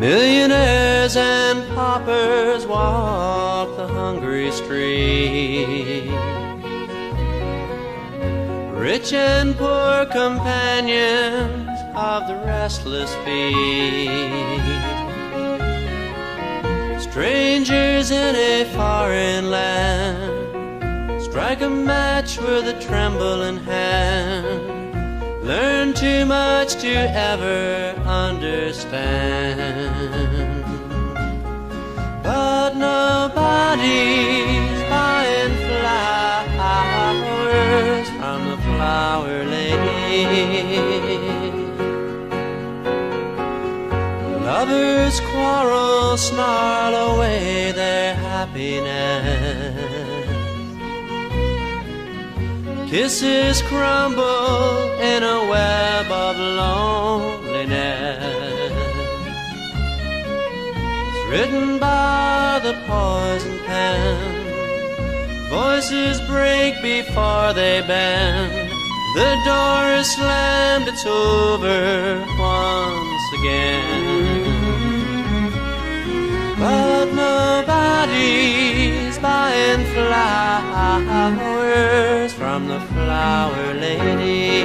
bears and paupers walk the hungry street. Rich and poor companions of the restless feet. Strangers in a foreign land strike a match with a trembling hand too much to ever understand. But nobody's buying flowers from the flower lady. Lovers quarrel, snarl away their happiness. Kisses crumble in a web of loneliness. It's written by the poison pen. Voices break before they bend. The door is slammed, it's over once again. But nobody's buying flowers from the flower lady.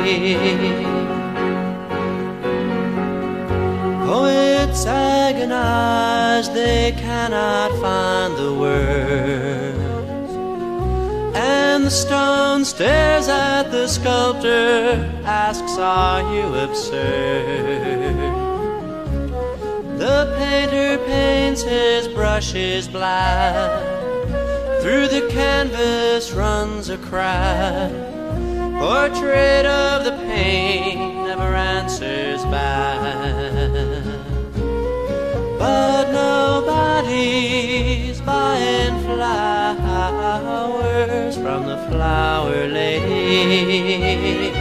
Poets agonize, they cannot find the words. And the stone stares at the sculptor, asks, Are you absurd? The painter paints his brushes black. Through the canvas runs a cry. Portrait of the pain never answers back. But nobody's buying flowers from the flower lady.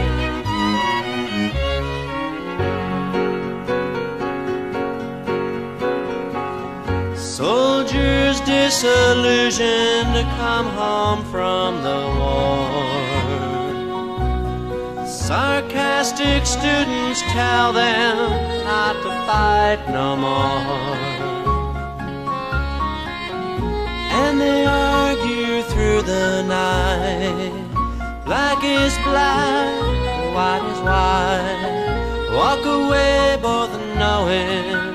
Soldiers disillusioned to come home from the war. Sarcastic students tell them not to fight no more. And they argue through the night. Black is black, white is white. Walk away both knowing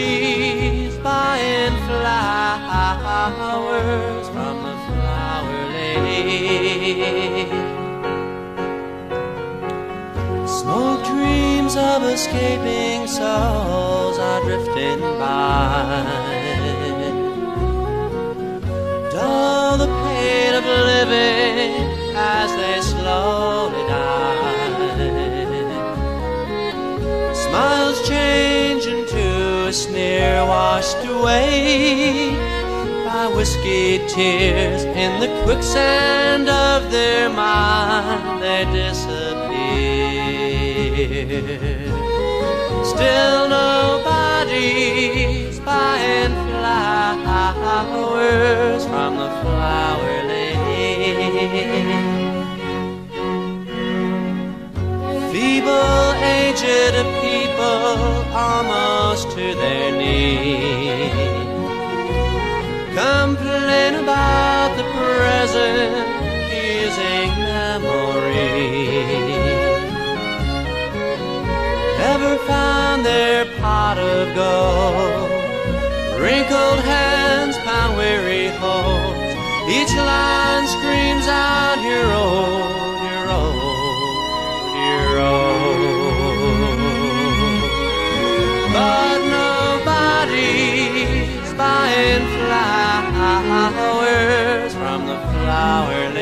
nobody's buying flowers from the flower lady. Smoke dreams of escaping souls are drifting by. Dull the pain of living washed away by whiskey tears in the quicksand of their mind. They disappear. Still nobody's aged people almost to their knees complain about the present using memory. Never found their pot of gold. Wrinkled hands pound weary holes. Each line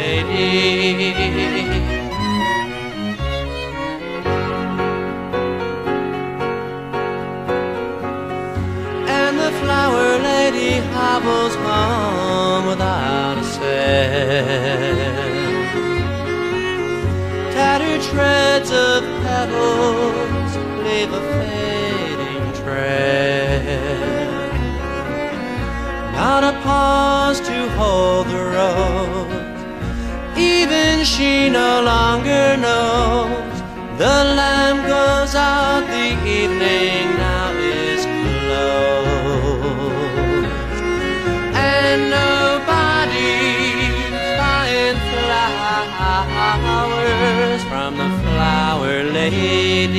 lady. And the flower lady hobbles home without a cent. Tattered shreds of petals leave a fading trail. Not a pause to hold the rose. Even she no longer knows The lamp goes out, the evening now is closed, and nobody's buying flowers from the flower lady.